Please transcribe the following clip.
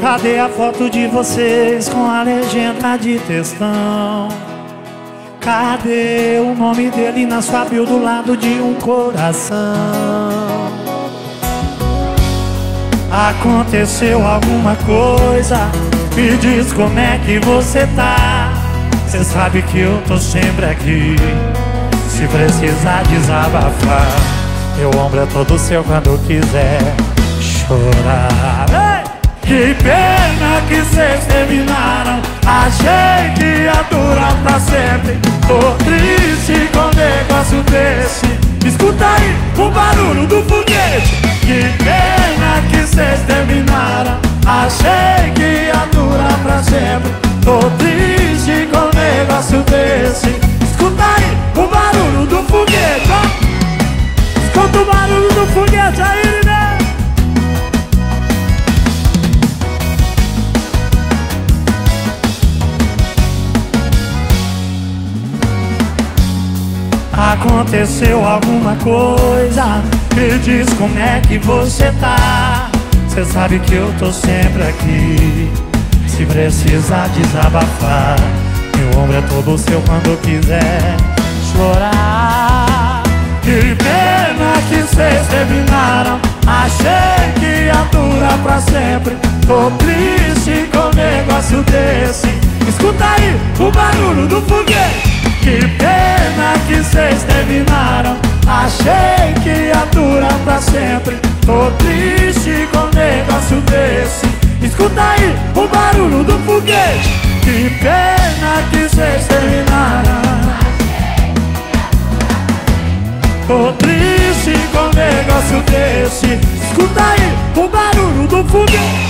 Cadê a foto de vocês com a legenda de textão? Cadê o nome dele na sua bio do lado de um coração? Aconteceu alguma coisa? Me diz como é que você tá. Cê sabe que eu tô sempre aqui. Se precisar desabafar, meu ombro é todo seu quando quiser chorar. Que pena que cês terminaram. Achei que ia durar pra sempre. Tô triste com um negócio desse. Escuta aí o barulho do foguete. Que pena que cês terminaram. Achei que ia durar pra sempre. Tô triste com um negócio desse. Escuta aí o barulho do foguete. Escuta o barulho do foguete aí, Aconteceu alguma coisa? Me diz como é que você tá. Cê sabe que eu tô sempre aqui. Se precisar desabafar Meu ombro é todo seu quando quiser chorar. Que pena que cês terminaram. Achei que ia durar pra sempre. Tô triste com um negócio desse. Escuta aí o barulho do foguete. Que pena escuta aí o barulho do foguete. Que pena que vocês terminaram. Tô triste com um negócio desse. Escuta aí o barulho do foguete.